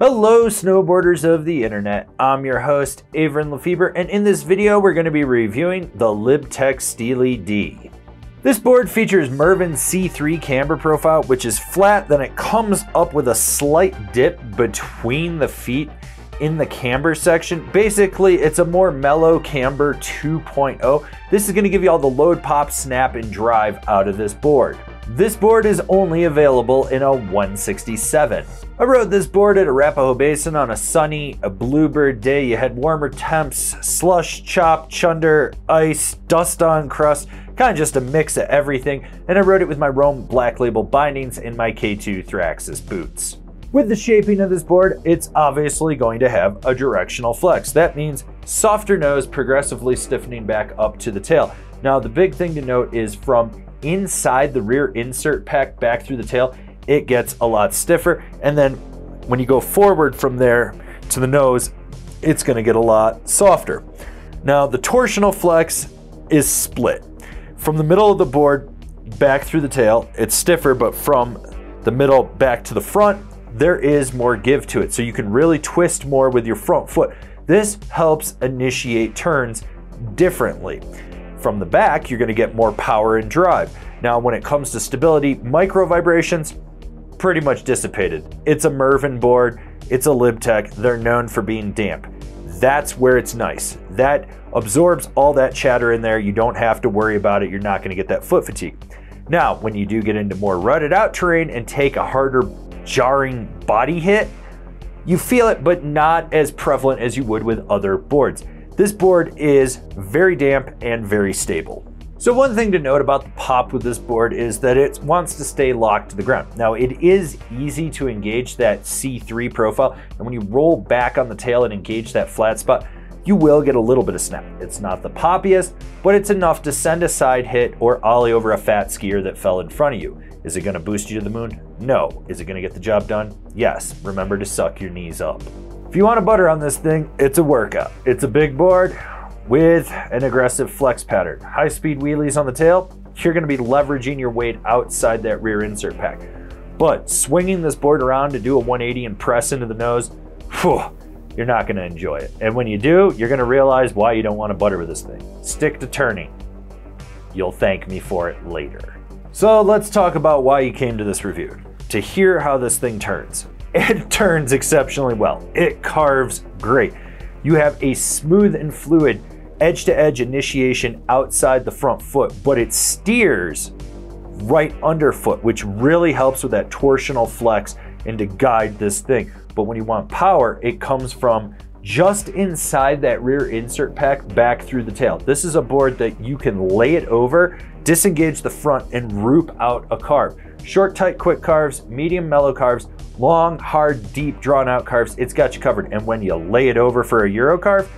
Hello snowboarders of the internet, I'm your host Avran LeFeber and in this video we're going to be reviewing the Libtech Steely D. This board features Mervin's C3 camber profile which is flat then it comes up with a slight dip between the feet in the camber section. Basically, it's a more mellow camber 2.0. This is going to give you all the load, pop, snap, and drive out of this board. This board is only available in a 167. I rode this board at Arapahoe Basin on a sunny, a bluebird day. You had warmer temps, slush, chop, chunder, ice, dust on crust, kind of just a mix of everything. And I rode it with my Rome Black Label bindings and my K2 Thraxis boots. With the shaping of this board, it's obviously going to have a directional flex. That means softer nose progressively stiffening back up to the tail. Now, the big thing to note is from inside the rear insert pack back through the tail, it gets a lot stiffer. And then when you go forward from there to the nose, it's gonna get a lot softer. Now the torsional flex is split. From the middle of the board back through the tail, it's stiffer, but from the middle back to the front, there is more give to it. So you can really twist more with your front foot. This helps initiate turns differently. From the back, you're gonna get more power and drive. Now, when it comes to stability, micro vibrations, pretty much dissipated. It's a Mervin board, it's a Libtech, they're known for being damp. That's where it's nice. That absorbs all that chatter in there. You don't have to worry about it. You're not gonna get that foot fatigue. Now, when you do get into more rutted out terrain and take a harder jarring body hit, you feel it, but not as prevalent as you would with other boards. This board is very damp and very stable. So one thing to note about the pop with this board is that it wants to stay locked to the ground. Now it is easy to engage that C3 profile, and when you roll back on the tail and engage that flat spot, you will get a little bit of snap. It's not the poppiest, but it's enough to send a side hit or ollie over a fat skier that fell in front of you. Is it gonna boost you to the moon? No. Is it gonna get the job done? Yes. Remember to suck your knees up. If you want to butter on this thing, it's a workout. It's a big board with an aggressive flex pattern. High speed wheelies on the tail, you're going to be leveraging your weight outside that rear insert pack. But swinging this board around to do a 180 and press into the nose, whew, you're not going to enjoy it. And when you do, you're going to realize why you don't want to butter with this thing. Stick to turning. You'll thank me for it later. So let's talk about why you came to this review. To hear how this thing turns. It turns exceptionally well. It carves great. You have a smooth and fluid edge to edge initiation outside the front foot, but it steers right underfoot, which really helps with that torsional flex and to guide this thing. But when you want power, it comes from just inside that rear insert pack back through the tail. This is a board that you can lay it over, disengage the front, and roop out a carve. Short, tight, quick carves, medium, mellow carves, long, hard, deep, drawn out carves, it's got you covered. And when you lay it over for a Euro carve,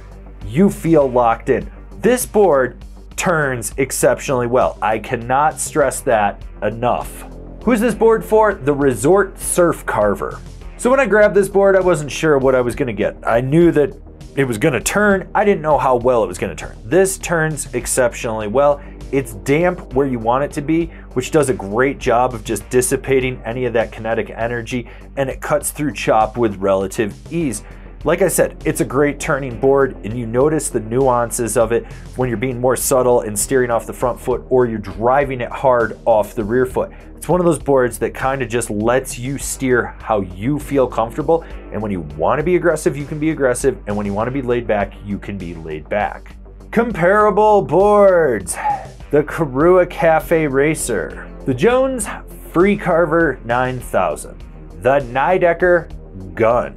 you feel locked in. This board turns exceptionally well. I cannot stress that enough. Who's this board for? The Resort Surf Carver. So when I grabbed this board, I wasn't sure what I was gonna get. I knew that it was gonna turn. I didn't know how well it was gonna turn. This turns exceptionally well. It's damp where you want it to be, which does a great job of just dissipating any of that kinetic energy, and it cuts through chop with relative ease. Like I said, it's a great turning board, and you notice the nuances of it when you're being more subtle and steering off the front foot, or you're driving it hard off the rear foot. It's one of those boards that kind of just lets you steer how you feel comfortable. And when you want to be aggressive, you can be aggressive. And when you want to be laid back, you can be laid back. Comparable boards the Korua Cafe Racer, the Jones Freecarver 9000, the Nidecker Gun.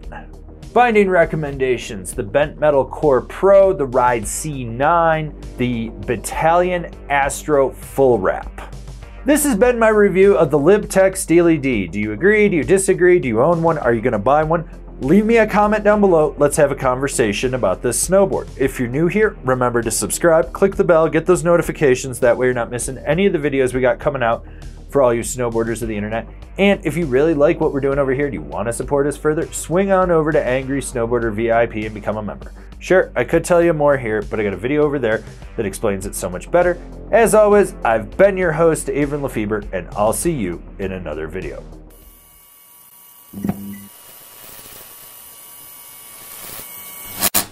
Binding recommendations the Bent Metal Cor-Pro, the Ride C9, the Bataleon Astro Full Wrap. This has been my review of the Libtech Steely D. Do you agree? Do you disagree? Do you own one? Are you going to buy one? Leave me a comment down below. Let's have a conversation about this snowboard. If you're new here, remember to subscribe, click the bell, get those notifications. That way you're not missing any of the videos we got coming out for all you snowboarders of the internet. And if you really like what we're doing over here, do you want to support us further? Swing on over to Angry Snowboarder VIP and become a member. Sure, I could tell you more here, but I got a video over there that explains it so much better. As always, I've been your host, Avran LeFeber, and I'll see you in another video.